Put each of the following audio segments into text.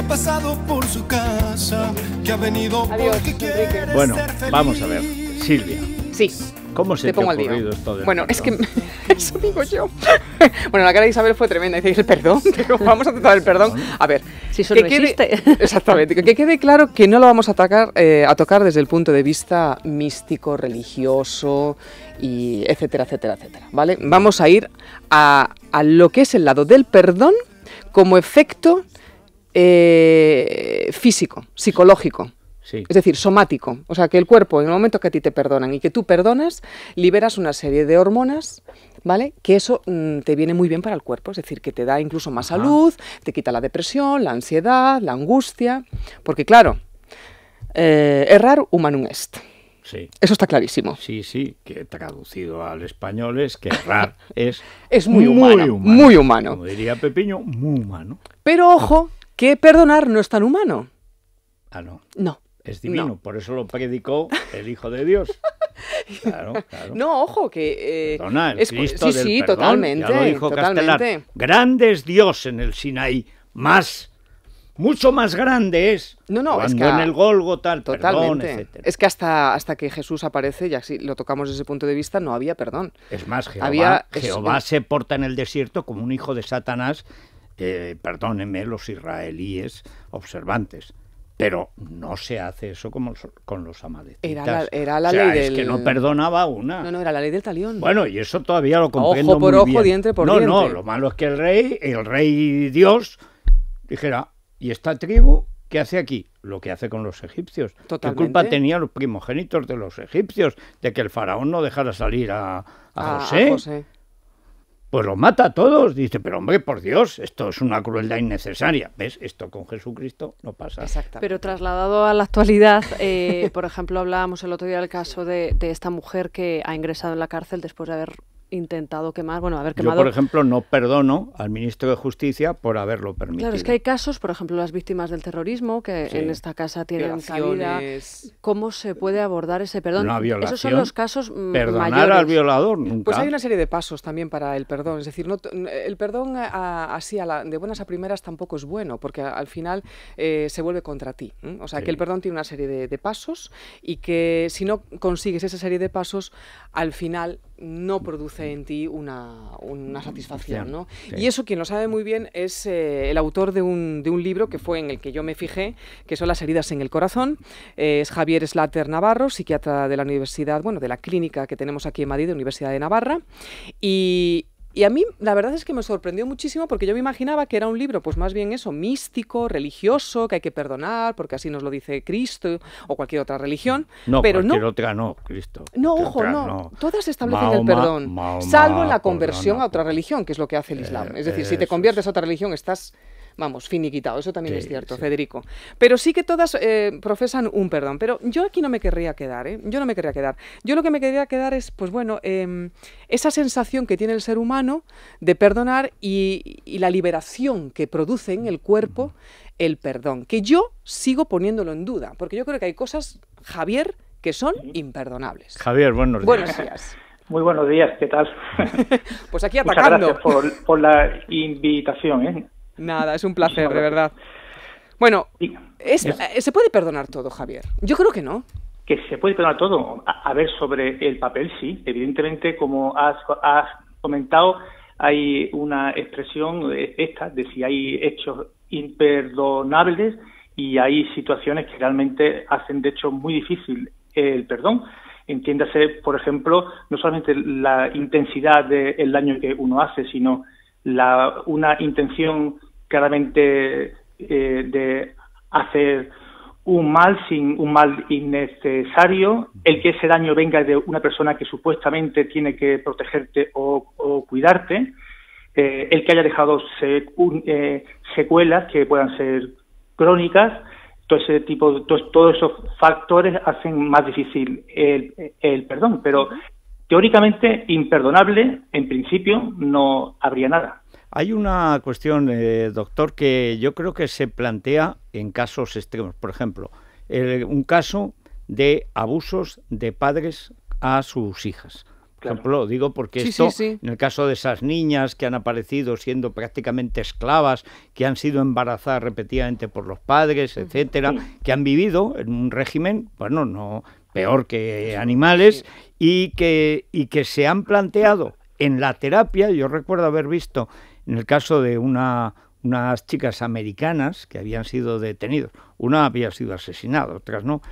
que ha pasado por su casa, que ha venido Adiós, porque quiere. Bueno, ser feliz. vamos a ver, Silvia, Sí, ¿cómo se te te, pongo ha al día. ocurrido esto del Bueno, es que eso digo yo. bueno, la cara de Isabel fue tremenda. Dice el perdón, pero vamos a tratar el perdón. A ver, Si eso que no quede- existe. Exactamente, que quede claro que no lo vamos a, atacar, eh, a tocar desde el punto de vista místico, religioso y etcétera, etcétera, etcétera. ¿Vale? Vamos a ir a, a lo que es el lado del perdón como efecto eh, físico, psicológico. Sí, Es decir, somático. O sea, que el cuerpo, en el momento que a ti te perdonan y que tú perdonas, liberas una serie de hormonas, ¿vale? Que eso mm, te viene muy bien para el cuerpo. Es decir, que te da incluso más Ajá. salud, te quita la depresión, la ansiedad, la angustia. Porque, claro, eh, errar humanum est. sí. Eso está clarísimo. Sí, sí, que traducido al español es que errar es, Es muy humano, muy humano. Como diría Pepiño, muy humano. Pero ojo, que perdonar no es tan humano. Ah, no, No. es divino, No. por eso lo predicó el Hijo de Dios. Claro, claro. No, ojo, que... eh, Perdona, el es- Cristo sí, del sí, perdón, totalmente. ya lo dijo totalmente. Castelar. Grande es Dios en el Sinaí, más, mucho más grande es. No, no, es cuando que- en el el perdón, Totalmente. etcétera. es que hasta, hasta que Jesús aparece, y así lo tocamos desde ese punto de vista, no había perdón. Es más, Jehová, Había- es- Jehová se porta en el desierto como un hijo de Satanás, eh, perdónenme los israelíes observantes, pero no se hace eso como con los amalecitas. Era la- era la O sea, ley es del- que no perdonaba una. No, no, era la ley del talión. Bueno, y eso todavía lo comprendo Ojo por muy ojo, bien. diente por no, no, diente. lo malo es que el rey, el rey Dios, dijera, ¿y esta tribu qué hace aquí? Lo que hace con los egipcios. Totalmente. ¿Qué culpa tenían los primogénitos de los egipcios de que el faraón no dejara salir a, a A- a José? Pues los mata a todos. Dice, pero hombre, por Dios, esto es una crueldad innecesaria. ¿Ves? Esto con Jesucristo no pasa. Exactamente. Pero trasladado a la actualidad, eh, por ejemplo, hablábamos el otro día del caso de, de esta mujer que ha ingresado en la cárcel después de haber intentado quemar, bueno, haber Yo, quemado... por ejemplo, no perdono al ministro de Justicia por haberlo permitido. Claro, es que hay casos, por ejemplo, las víctimas del terrorismo, que Sí. en esta casa tienen cabida. ¿Cómo se puede abordar ese perdón? Una Esos son violación, los casos mm, Perdonar mayores. al violador nunca. Pues hay una serie de pasos también para el perdón. Es decir, no el perdón a- a- así a la- de buenas a primeras tampoco es bueno, porque a- al final eh, se vuelve contra ti. O sea, Sí. que el perdón tiene una serie de, de pasos y que si no consigues esa serie de pasos, al final no produce en ti una, una satisfacción. ¿no? Sí. Y eso quien lo sabe muy bien es eh, el autor de un, de un libro que fue en el que yo me fijé, que son Las heridas en el corazón. Eh, es Javier Slater Navarro, psiquiatra de la universidad, bueno, de la clínica que tenemos aquí en Madrid, de Universidad de Navarra. Y, y a mí la verdad es que me sorprendió muchísimo porque yo me imaginaba que era un libro, pues más bien eso, místico, religioso, que hay que perdonar, porque así nos lo dice Cristo o cualquier otra religión. No, pero cualquier no, otra no, Cristo. no, ojo, no. Todas establecen el perdón, Mahoma salvo la conversión perdona a otra religión, que es lo que hace el Islam. Es decir, si te es. conviertes a otra religión, estás, vamos, finiquitado. Eso también es cierto, sí. Federico. Pero sí que todas eh, profesan un perdón. Pero yo aquí no me querría quedar, ¿eh? Yo no me querría quedar. Yo lo que me querría quedar es, pues bueno, em, esa sensación que tiene el ser humano de perdonar y, y la liberación que produce en el cuerpo el perdón. Que yo sigo poniéndolo en duda, porque yo creo que hay cosas, Javier, que son imperdonables. Javier, buenos días. Buenos días. Muy buenos días, ¿qué tal? Pues aquí Muchas atacando. gracias por, por la invitación. ¿eh? Nada, es un placer, de verdad. Bueno, es- eh, ¿se puede perdonar todo, Javier? Yo creo que no. que se puede perdonar todo. A, a ver, sobre el papel, sí. Evidentemente, como has, has comentado, hay una expresión eh, esta de si hay hechos imperdonables y hay situaciones que realmente hacen, de hecho, muy difícil el perdón. Entiéndase, por ejemplo, no solamente la intensidad del daño que uno hace, sino la, una intención claramente eh, de hacer un mal sin un mal innecesario, el que ese daño venga de una persona que supuestamente tiene que protegerte o, o cuidarte, eh, el que haya dejado se- un- eh, secuelas que puedan ser crónicas, todo ese tipo, todos, todos esos factores hacen más difícil el, el perdón, pero teóricamente imperdonable, en principio, no habría nada. Hay una cuestión, eh, doctor, que yo creo que se plantea en casos extremos. Por ejemplo, el- un caso de abusos de padres a sus hijas. Por ejemplo, lo digo porque esto, en el caso de esas niñas que han aparecido siendo prácticamente esclavas, que han sido embarazadas repetidamente por los padres, etcétera, que han vivido en un régimen, bueno, no peor que animales, y que, y que se han planteado en la terapia, yo recuerdo haber visto en el caso de una, unas chicas americanas que habían sido detenidos, una había sido asesinada, otras no,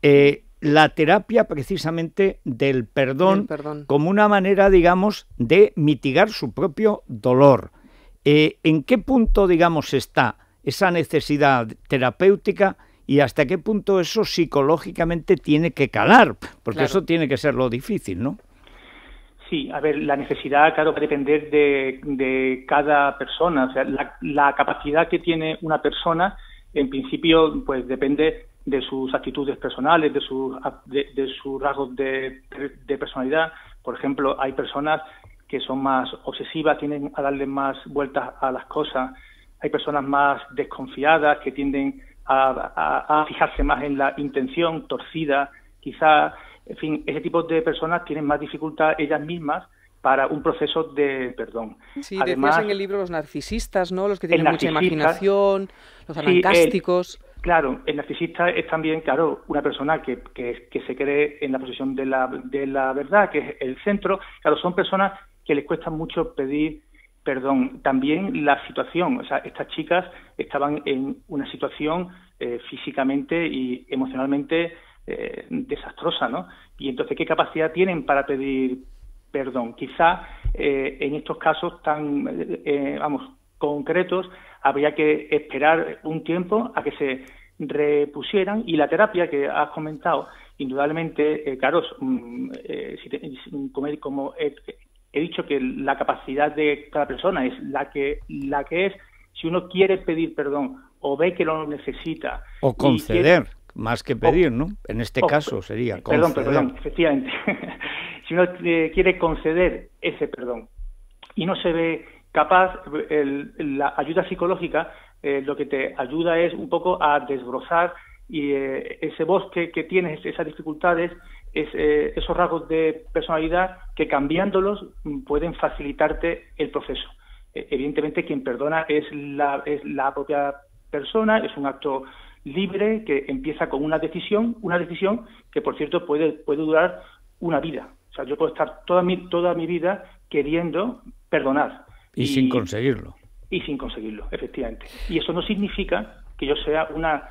eh, la terapia precisamente del perdón, como una manera, digamos, de mitigar su propio dolor. Eh, ¿En qué punto, digamos, está esa necesidad terapéutica y hasta qué punto eso psicológicamente tiene que calar? Porque eso tiene que ser lo difícil, ¿no? Sí, a ver, la necesidad, claro, va a depender de, cada persona. O sea, la, capacidad que tiene una persona, en principio, pues depende de sus actitudes personales, de, sus de, sus rasgos de, personalidad. Por ejemplo, hay personas que son más obsesivas, tienden a darle más vueltas a las cosas. Hay personas más desconfiadas que tienden a, a fijarse más en la intención torcida. Quizá en fin, ese tipo de personas tienen más dificultad ellas mismas para un proceso de perdón. Sí, Además, decías en el libro los narcisistas, ¿no? Los que tienen mucha imaginación, los anancásticos. claro, el narcisista es también, claro, una persona que, que, que, se cree en la posición de la, de la verdad, que es el centro. Claro, son personas que les cuesta mucho pedir perdón. También la situación, o sea, estas chicas estaban en una situación eh, físicamente y emocionalmente eh, desastrosa, ¿no? Y entonces, ¿qué capacidad tienen para pedir perdón? Quizá eh, en estos casos tan, eh, vamos, concretos, habría que esperar un tiempo a que se repusieran y la terapia que has comentado, indudablemente, claro, mm, como, he, dicho que la capacidad de cada persona es la que, la que es, si uno quiere pedir perdón o ve que lo necesita. O conceder más que pedir, ¿no? En este caso sería conceder. Perdón, perdón, efectivamente. si uno eh, quiere conceder ese perdón y no se ve capaz, la ayuda psicológica eh, lo que te ayuda es un poco a desbrozar y eh, ese bosque que tienes, esas dificultades, es, esos rasgos de personalidad que cambiándolos mm, pueden facilitarte el proceso. evidentemente quien perdona es la, es la propia persona, es un acto libre que empieza con una decisión, una decisión que por cierto puede, puede durar una vida. O sea, yo puedo estar toda mi, toda mi vida queriendo perdonar. Y, sin conseguirlo. Y sin conseguirlo, efectivamente. Y eso no significa que yo sea una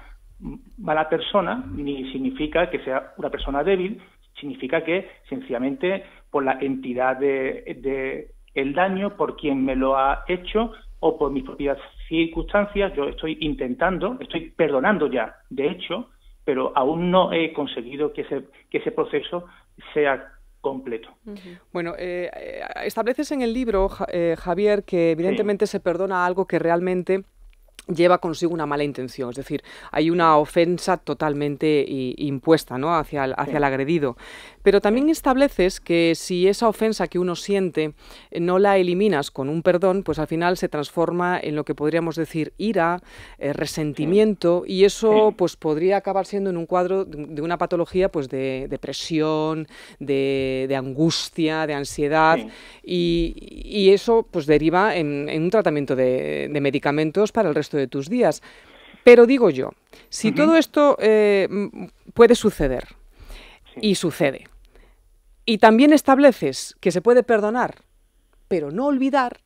mala persona, ni significa que sea una persona débil, significa que sencillamente por la entidad de, de el daño, por quien me lo ha hecho, o por mis propias circunstancias, yo estoy intentando, estoy perdonando ya, de hecho, pero aún no he conseguido que ese, que ese proceso sea completo. Bueno, eh, eh, estableces en el libro, eh, Javier, que evidentemente se perdona algo que realmente lleva consigo una mala intención, es decir, hay una ofensa totalmente impuesta ¿no? hacia, hacia el agredido. Pero también estableces que si esa ofensa que uno siente eh, no la eliminas con un perdón, pues al final se transforma en lo que podríamos decir ira, eh, resentimiento, y eso pues podría acabar siendo en un cuadro de una patología pues de depresión, de, angustia, de ansiedad, y, eso pues deriva en, un tratamiento de, medicamentos para el resto de tus días. Pero digo yo, si todo esto eh, puede suceder, y sucede, y también estableces que se puede perdonar, pero no olvidar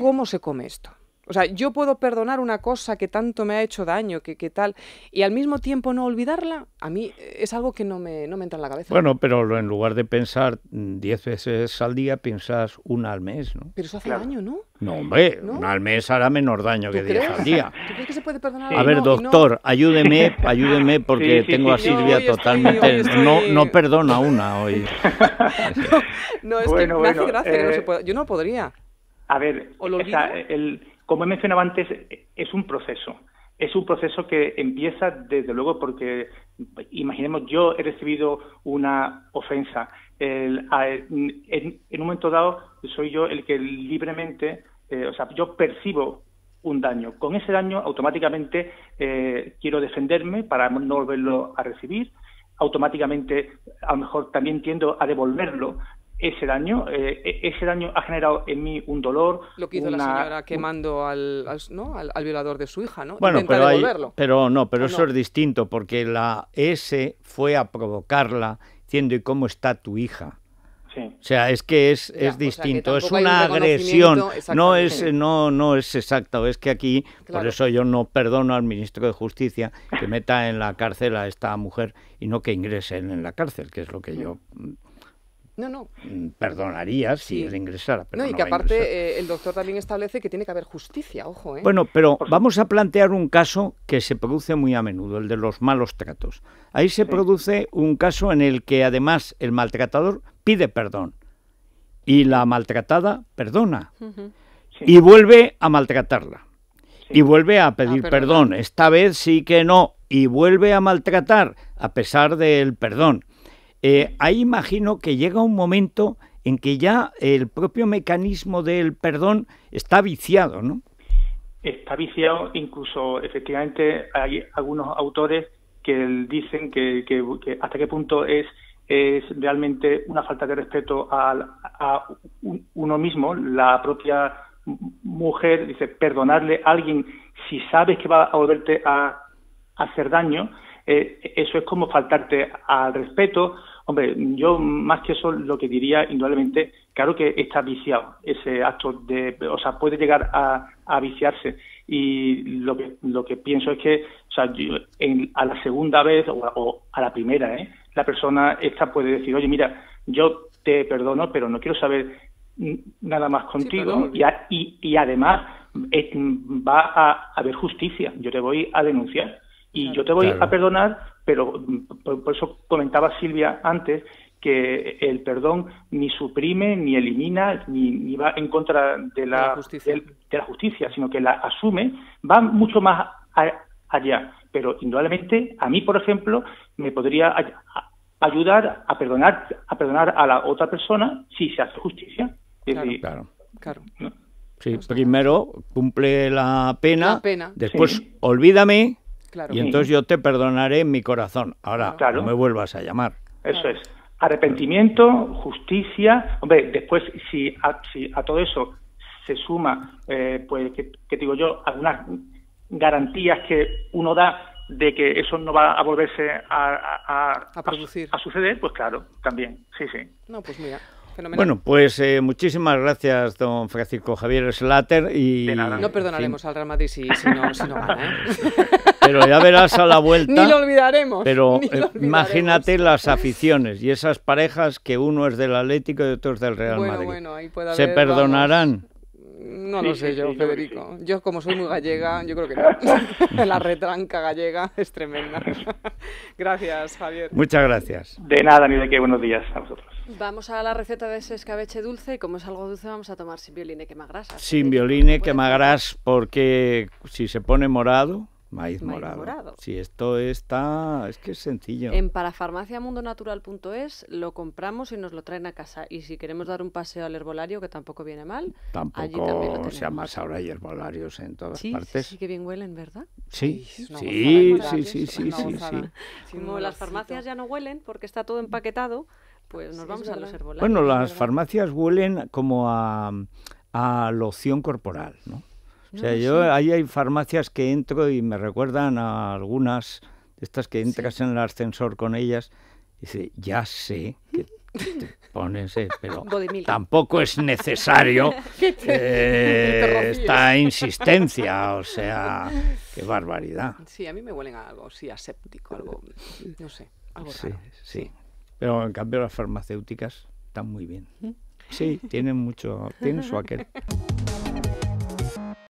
cómo se come esto. O sea, yo puedo perdonar una cosa que tanto me ha hecho daño, que, que, tal, y al mismo tiempo no olvidarla, a mí es algo que no me, no me entra en la cabeza. Bueno, pero en lugar de pensar diez veces al día, piensas una al mes, ¿no? Pero eso hace daño, ¿no? No, hombre, una al mes hará menor daño que diez al día. ¿Tú crees que se puede perdonar? A ver, doctor, ayúdeme, ayúdeme porque tengo a Silvia totalmente... No, no perdona una hoy. no, es que me hace gracia que no se eh, pueda. Yo no podría. A ver, o el como he mencionado antes, es un proceso. Es un proceso que empieza desde luego porque, imaginemos, yo he recibido una ofensa. en, un momento dado soy yo el que libremente, eh, o sea, yo percibo un daño. Con ese daño automáticamente eh, quiero defenderme para no volverlo a recibir. Automáticamente a lo mejor también tiendo a devolverlo ese daño. Eh, e, ese daño ha generado en mí un dolor. Lo que hizo la señora quemando al, ¿no? al, violador de su hija, ¿no? Bueno, pero, pero no, pero eso es distinto, porque la S fue a provocarla diciendo, ¿y cómo está tu hija? O sea, es que es, es distinto, es una agresión, no es, no, no es exacto, es que aquí, por eso yo no perdono al ministro de Justicia que meta en la cárcel a esta mujer y no que ingrese en la cárcel, que es lo que yo no, no. Mm, perdonaría si él ingresara. Pero no, y que aparte eh, el doctor también establece que tiene que haber justicia, ojo. ¿eh? Bueno, pero vamos a plantear un caso que se produce muy a menudo, el de los malos tratos. Ahí se produce un caso en el que además el maltratador pide perdón y la maltratada perdona y vuelve a maltratarla y vuelve a pedir perdón. Esta vez sí que no y vuelve a maltratar a pesar del perdón eh, ahí imagino que llega un momento en que ya el propio mecanismo del perdón está viciado, ¿no? Está viciado, incluso efectivamente hay algunos autores que dicen que, hasta qué punto es, realmente una falta de respeto a, uno mismo, la propia mujer dice perdonarle a alguien si sabes que va a volverte a, hacer daño, eh, eso es como faltarte al respeto Hombre, yo más que eso lo que diría indudablemente, claro que está viciado ese acto de, o sea, puede llegar a, viciarse. Y lo que lo que pienso es que, o sea, a la segunda vez o, a la primera, ¿eh? la persona esta puede decir, oye, mira, yo te perdono, pero no quiero saber nada más contigo y, y, además eh, va a haber justicia. Yo te voy a denunciar. Y yo te voy a perdonar, pero por, eso comentaba Silvia antes que el perdón ni suprime, ni elimina, ni, va en contra de la, de la, justicia, sino que la asume, va mucho más allá. Pero indudablemente, a mí, por ejemplo, me podría ayudar a perdonar, a perdonar a la otra persona si se hace justicia. claro, claro. Sí, primero cumple la pena, después olvídame y entonces yo te perdonaré en mi corazón. Ahora, no me vuelvas a llamar. Eso es. Arrepentimiento, justicia. Hombre, después, si a, si a todo eso se suma, eh, pues, que, digo yo, algunas garantías que uno da de que eso no va a volverse a, a, producir. a, suceder, pues claro, también. Sí, sí. No, pues mira. Bueno, pues eh, muchísimas gracias, don Francisco Javier Slater. Y, No perdonaremos al Real Madrid si, no, si no gana. ¿eh? Pero ya verás a la vuelta. Ni lo olvidaremos. Pero eh, imagínate las aficiones y esas parejas que uno es del Atlético y otro es del Real Madrid. Bueno, ahí puede ¿Se perdonarán? No lo sé yo, Federico. Yo como soy muy gallega, yo creo que no. La retranca gallega es tremenda. gracias, Javier. Muchas gracias. De nada, ni de qué. Buenos días a vosotros. Vamos a la receta de ese escabeche dulce y como es algo dulce vamos a tomar sin violine quemagras. Sin violine quemagras porque si se pone morado Maíz, morado. Si esto está, es que es sencillo. En parafarmaciamundonatural.es lo compramos y nos lo traen a casa. Y si queremos dar un paseo al herbolario, que tampoco viene mal, tampoco allí también lo sea más ahora hay herbolarios en todas partes. Sí, que bien huelen, ¿verdad? Sí, sí, sí, sí, sí, sí, Como las farmacias ya no huelen porque está todo empaquetado, pues nos vamos a los herbolarios. Bueno, las farmacias huelen como a, a loción corporal, ¿no? O sea, yo ahí hay farmacias que entro y me recuerdan a algunas de estas que entras en el ascensor con ellas y dice, ya sé que te pones, eh, pero tampoco es necesario eh, esta insistencia, o sea, qué barbaridad. Sí, a mí me huelen a algo, sí, aséptico, algo, no sé, algo sí, Sí, pero en cambio las farmacéuticas están muy bien. ¿Mm? Sí, tienen mucho, tienen su aquel.